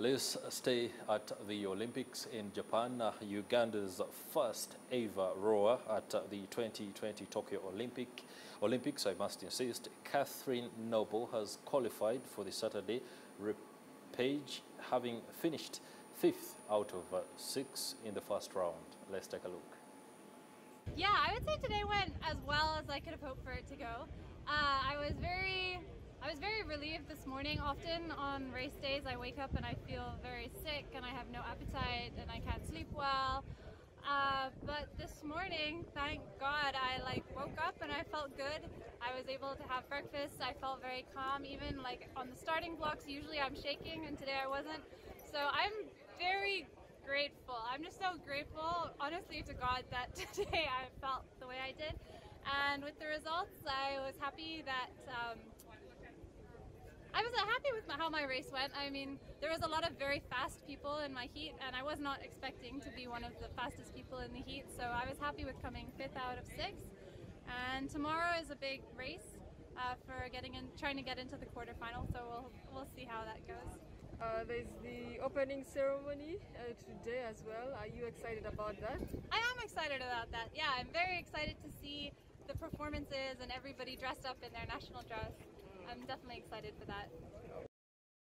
Let's stay at the Olympics in Japan. Uganda's first ever rower at the 2020 Tokyo Olympic Olympics, I must insist, Catherine Noble has qualified for the Saturday repechage, having finished fifth out of six in the first round. Let's take a look. Yeah, I would say today went as well as I could have hoped for it to go. Uh, I was very I was very relieved this morning. Often on race days, I wake up and I feel very sick and I have no appetite and I can't sleep well. Uh, but this morning, thank God, I like woke up and I felt good. I was able to have breakfast. I felt very calm. Even like on the starting blocks, usually I'm shaking and today I wasn't. So I'm very grateful. I'm just so grateful, honestly, to God that today I felt the way I did. And with the results, I was happy that um, I was happy with my, how my race went. I mean, there was a lot of very fast people in my heat, and I was not expecting to be one of the fastest people in the heat. So I was happy with coming fifth out of six. And tomorrow is a big race uh, for getting in, trying to get into the quarterfinal. So we'll we'll see how that goes. Uh, there's the opening ceremony uh, today as well. Are you excited about that? I am excited about that. Yeah, I'm very excited to see the performances and everybody dressed up in their national dress. I'm definitely excited for that.